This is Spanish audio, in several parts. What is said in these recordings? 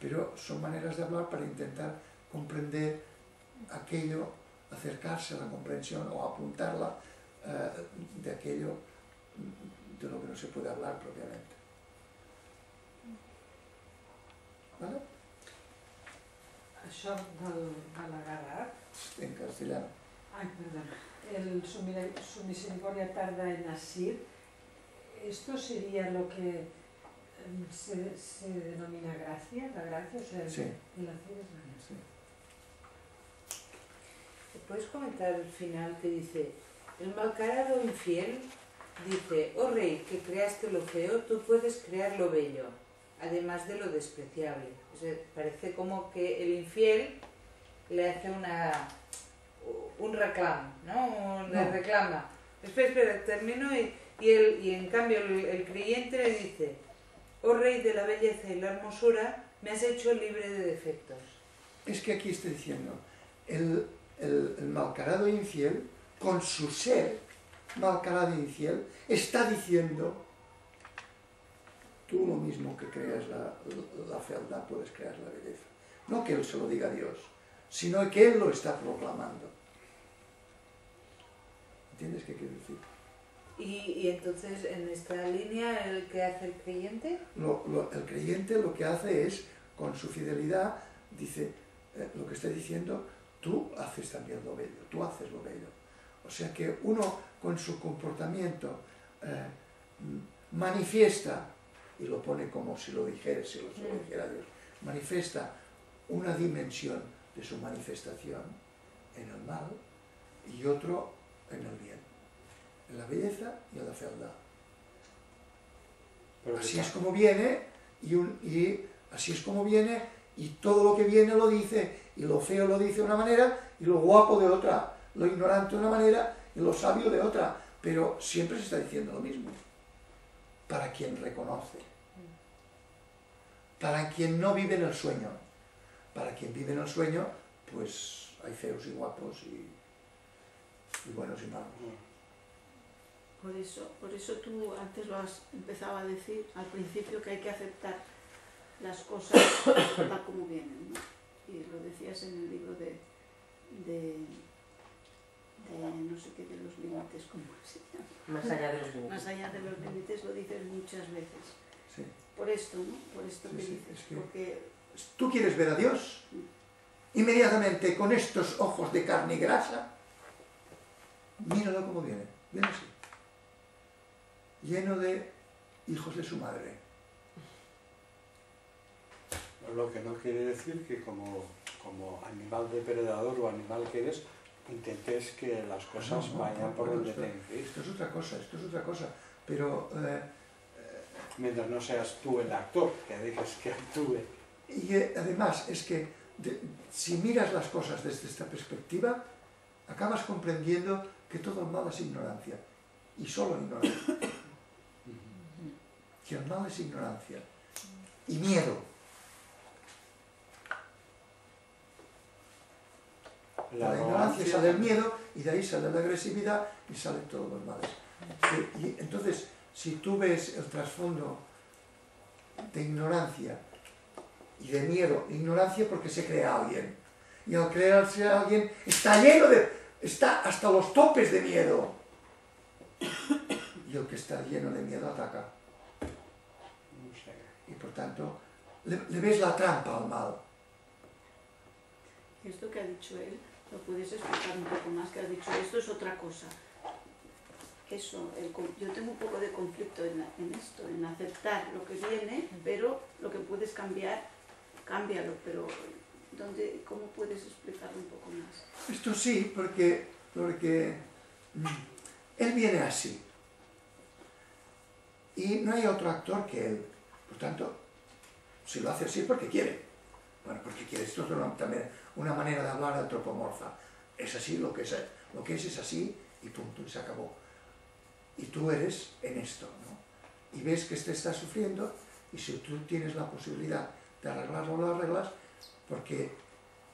pero son maneras de hablar para intentar comprender aquello, acercarse a la comprensión o apuntarla eh, de aquello de lo que no se puede hablar propiamente. ¿Vale? Això del, de l'agarrar, En castellano. ai, perdona, el su, su misericordia tarda en asir, esto sería lo que se, se denomina gracia, la gracia, o sea, el, Sí. el asir es la gracia. Sí. ¿Puedes comentar el final que dice, el malcarado infiel dice, oh rey, que creaste lo feo, tú puedes crear lo bello, además de lo despreciable. O sea, parece como que el infiel le hace una un reclamo, ¿no? Le No. reclama. Espera, espera, termino y, y, el, y en cambio el, el creyente le dice, oh rey de la belleza y la hermosura, me has hecho libre de defectos. Es que aquí está diciendo, el, el, el malcarado infiel, con su ser malcarado e infiel, está diciendo, tú lo mismo que creas la, la fealdad, puedes crear la belleza. No que él se lo diga a Dios, sino que él lo está proclamando. ¿Entiendes qué quiero decir? Y, y entonces en esta línea, el que hace el creyente, Lo- lo- el creyente lo que hace es, con su fidelidad, dice, eh, lo que está diciendo, tú haces también lo bello, tú haces lo bello. O sea que uno con su comportamiento eh, manifiesta, y lo pone como si lo dijera, si lo, si lo dijera Dios, manifiesta una dimensión de su manifestación en el mal y otro en el bien, en la belleza y en la fealdad. Pero Así es como viene y, un- y así es como viene y todo lo que viene lo dice y lo feo lo dice de una manera y lo guapo de otra, lo ignorante de una manera y lo sabio de otra, pero siempre se está diciendo lo mismo. Para quien reconoce, para quien no vive en el sueño, para quien vive en el sueño, pues hay feos y guapos y, y buenos y malos. Por eso, por eso tú antes lo has empezado a decir al principio que hay que aceptar las cosas tal como vienen, ¿no? Y lo decías en el libro de, de, de no sé qué de los límites, ¿cómo se llama? Más allá de los límites. Más allá de los límites lo dices muchas veces. Sí. Por esto, ¿no? Por esto Sí, que sí, dices. es que- Porque tú quieres ver a Dios, inmediatamente con estos ojos de carne y grasa, míralo como viene, viene así, lleno de hijos de su madre. Lo que no quiere decir que como, como animal depredador o animal que eres, intentes que las cosas No, no, vayan no, por donde tienen que ir. Esto es otra cosa, esto es otra cosa, pero eh, Mientras no seas tú el actor, que dejes que actúe. y eh, además es que de- si miras las cosas desde esta perspectiva, acabas comprendiendo que todo el mal es ignorancia, y solo ignorancia. Que el mal es ignorancia y miedo. La la ignorancia sale el miedo y de ahí sale la agresividad y salen todos los males. Y, y entonces, si tú ves el trasfondo de ignorancia y de miedo, ignorancia porque se crea alguien, y al crearse alguien está lleno de, está hasta los topes de miedo. Y el que está lleno de miedo ataca. Por tanto, le, le ves la trampa al mal. esto que ha dicho él, lo puedes explicar un poco más, que ha dicho esto es otra cosa. Eso, el yo tengo un poco de conflicto en, en esto, en aceptar lo que viene, pero lo que puedes cambiar, cámbialo, pero ¿dónde, ¿cómo puedes explicarlo un poco más? Esto sí, porque, porque mm, él viene así. Y no hay otro actor que él. Por tanto, si lo hace así es porque quiere. Bueno, porque quiere. Esto es una, también una manera de hablar antropomorfa. Es así, lo que es, lo que es es así y punto, y se acabó. Y tú eres en esto, ¿no? Y ves que este está sufriendo y si tú tienes la posibilidad de arreglarlo, lo arreglas, porque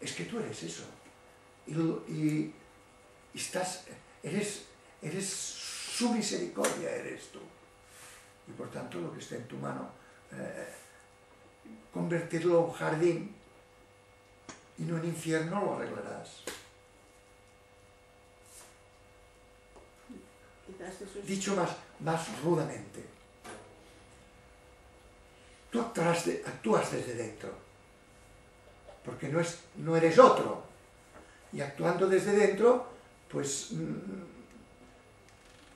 es que tú eres eso y, y- y estás, eres, eres su misericordia, eres tú. Y por tanto lo que esté en tu mano, eh, convertirlo en jardín y no en infierno lo arreglarás. Es... Dicho más, más rudamente, tú actúas, de- actúas desde dentro, porque no, es, no eres otro. Y actuando desde dentro, pues mm,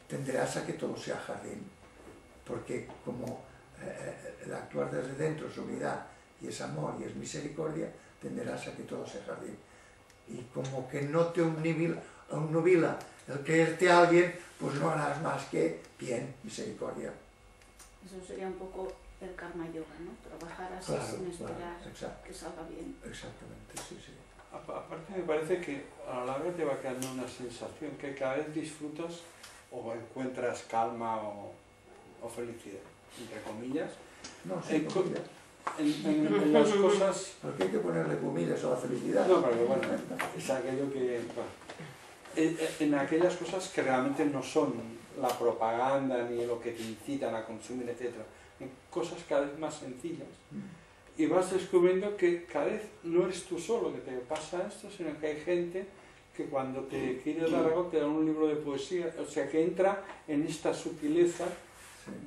tenderás a que todo sea jardín, porque como eh, el actuar desde dentro es unidad y es amor y es misericordia, tenderás a que todo sea jardín. Y como que no te obnubila, obnubila el creerte a alguien, pues no harás más que bien, misericordia. Eso sería un poco el karma yoga, ¿no? Trabajar así Claro, sin esperar que salga bien. exactamente, sí, sí. Apa- Aparte me parece que a la larga te va quedando una sensación que cada vez disfrutas o encuentras calma o, o felicidad, entre comillas, No, sí, Eh, co- comillas. en, en- en las cosas... Porque hay que ponerle comillas a la felicidad. No, pero bueno, es aquello que... bueno, en, en aquellas cosas que realmente no son la propaganda ni lo que te incitan a consumir, etc. En cosas cada vez más sencillas. y vas descubriendo que cada vez no eres tú solo que te pasa esto, sino que hay gente que cuando te quiere dar algo te da un libro de poesía, o sea que entra en esta sutileza.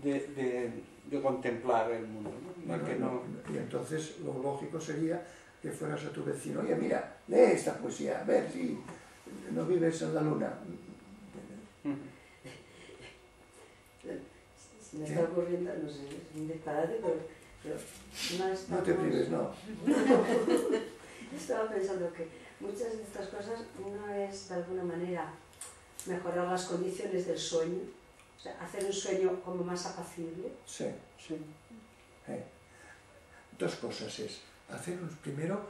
De, de- de contemplar el mundo. ¿no? De Bueno, que no- y entonces lo lógico sería que fueras a tu vecino, oye, mira, lee esta poesía, a ver si no vives en la luna. Se me está ocurriendo, no sé, es un disparate, pero, pero no No te prives, no. Estaba pensando que muchas de estas cosas no es de alguna manera mejorar las condiciones del sueño, o sea, hacer un sueño como más apacible. Sí. Sí. eh. Dos cosas es, hacer un, primero,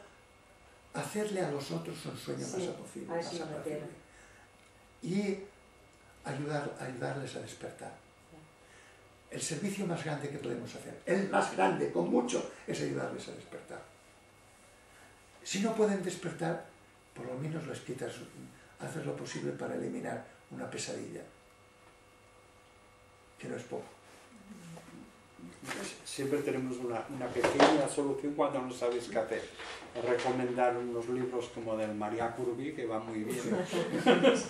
hacerle a los otros un sueño Sí, más apacible. más apacible. Y ayudar, ayudarles a despertar. El servicio más grande que podemos hacer, el más grande, con mucho, es ayudarles a despertar. Si no pueden despertar, por lo menos les quitas, haces lo posible para eliminar una pesadilla, que es poco. Siempre tenemos una, pequeña solución cuando no sabes qué hacer. Recomendar unos libros como del María Curvi, que va muy bien.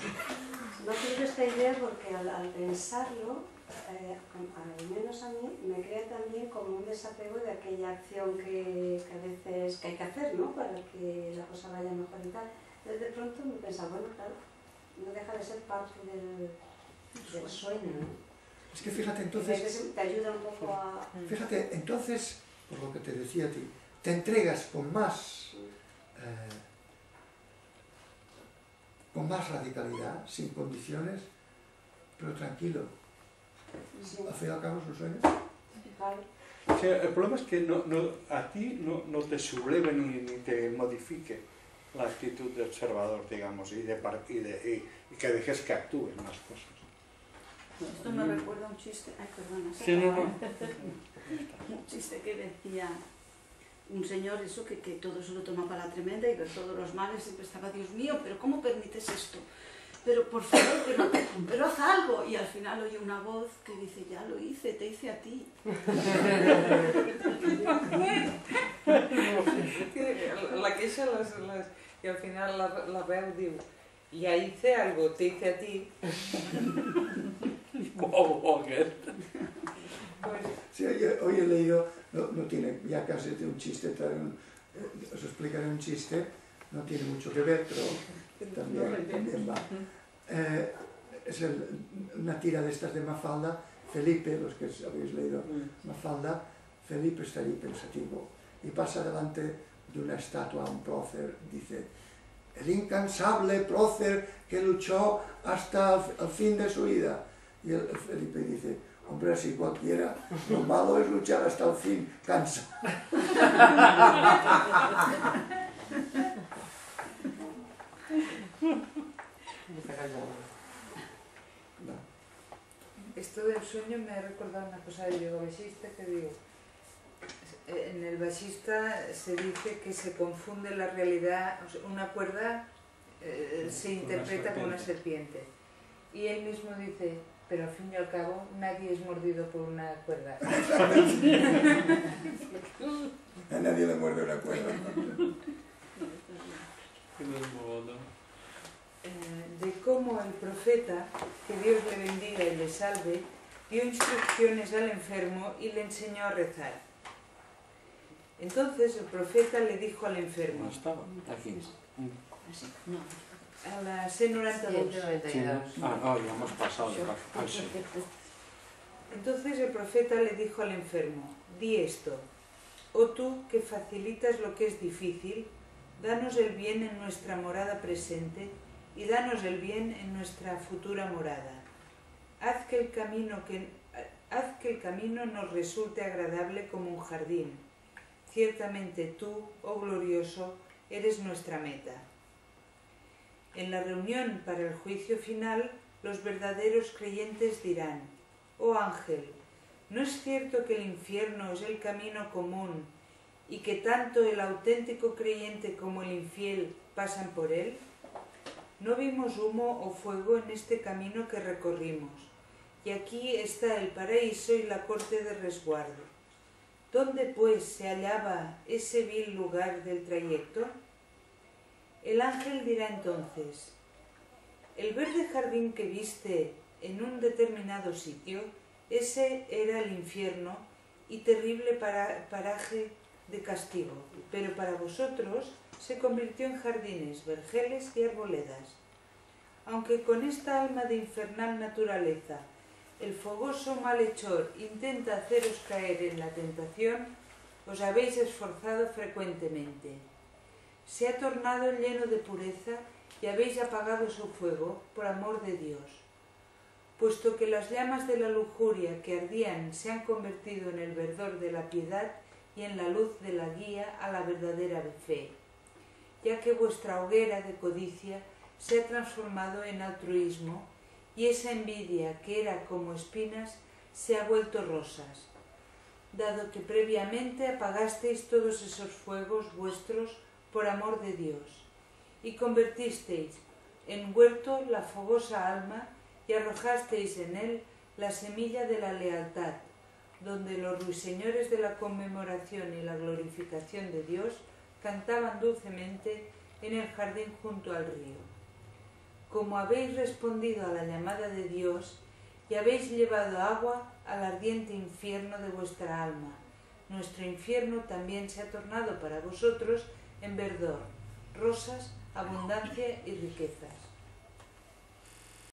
No quiero esta idea porque al, al pensarlo, eh, al menos a mí, me crea también como un desapego de aquella acción que, que a veces que hay que hacer, ¿no? Para que la cosa vaya mejor y tal. Entonces de pronto me pensaba, bueno, claro, no deja de ser parte del, del sueño, ¿no? Es que fíjate Y entonces, te ayuda un poco a... Fíjate, entonces, por lo que te decía a ti, te entregas con más, eh, con más radicalidad, sin condiciones, pero tranquilo. Al fin y al cabo es un sueño. claro. O sea, el problema es que no, no- a ti no, no te subleve ni, ni te modifique la actitud de observador, digamos, y, de, y, de- y- y que dejes que actúen las cosas. Esto me recuerda a un chiste, ay perdona, Sí, no, no. un chiste que decía un señor eso que, que todo se lo toma para la tremenda y ver todos los males siempre estaba, Dios mío, pero ¿cómo permites esto? Pero por favor, pero, pero haz algo. Y al final oye una voz que dice, ya lo hice, te hice a ti. La queixa les, les, i al final la, la veu diu ja hice algo, te hice a ti. Wow, Walker. Sí, hoy, hoy he leído, no, no tiene, ya casi de un chiste, un- eh, os explicaré un chiste, no tiene mucho que ver, pero también, también va. Eh, es el- una tira de estas de Mafalda, Felipe, los que habéis leído Mafalda, Felipe está ahí pensativo y pasa delante de una estatua, un prócer, dice, el incansable prócer que luchó hasta el, el fin de su vida. Y el, Felipe dice, hombre, así cualquiera, lo malo es luchar hasta el fin, cansa. Esto del sueño me ha recordado una cosa del yoga baixista que digo, en el baixista se dice que se confunde la realidad, o sea, una cuerda eh, se interpreta como una serpiente. Y él mismo dice, pero al fin y al cabo nadie es mordido por una cuerda. A nadie le muerde una cuerda. Eh, de cómo el profeta, que Dios le bendiga y le salve, dio instrucciones al enfermo y le enseñó a rezar. Entonces el profeta le dijo al enfermo, ¿No estaba? Aquí. Así, no. A la C92, Sí, ¿no? Ah, no, ya hemos pasado de. Ah, sí. Entonces el profeta le dijo al enfermo, di esto, oh tú que facilitas lo que es difícil, danos el bien en nuestra morada presente y danos el bien en nuestra futura morada. Haz que el camino, que, haz que el camino nos resulte agradable como un jardín. Ciertamente tú, oh glorioso, eres nuestra meta. En la reunión para el juicio final, los verdaderos creyentes dirán, Oh ángel, ¿no es cierto que el infierno es el camino común y que tanto el auténtico creyente como el infiel pasan por él? No vimos humo o fuego en este camino que recorrimos, y aquí está el paraíso y la corte de resguardo. ¿Dónde pues se hallaba ese vil lugar del trayecto? El ángel dirá entonces, el verde jardín que viste en un determinado sitio, ese era el infierno y terrible para- paraje de castigo, pero para vosotros se convirtió en jardines, vergeles y arboledas. Aunque con esta alma de infernal naturaleza el fogoso malhechor intenta haceros caer en la tentación, os habéis esforzado frecuentemente. Se ha tornado lleno de pureza y habéis apagado su fuego por amor de Dios. Puesto que las llamas de la lujuria que ardían se han convertido en el verdor de la piedad y en la luz de la guía a la verdadera fe, ya que vuestra hoguera de codicia se ha transformado en altruismo y esa envidia que era como espinas se ha vuelto rosas, dado que previamente apagasteis todos esos fuegos vuestros por amor de Dios, y convertisteis en huerto la fogosa alma y arrojasteis en él la semilla de la lealtad, donde los ruiseñores de la conmemoración y la glorificación de Dios cantaban dulcemente en el jardín junto al río. Como habéis respondido a la llamada de Dios y habéis llevado agua al ardiente infierno de vuestra alma, nuestro infierno también se ha tornado para vosotros en verdor, rosas, abundancia y riqueza.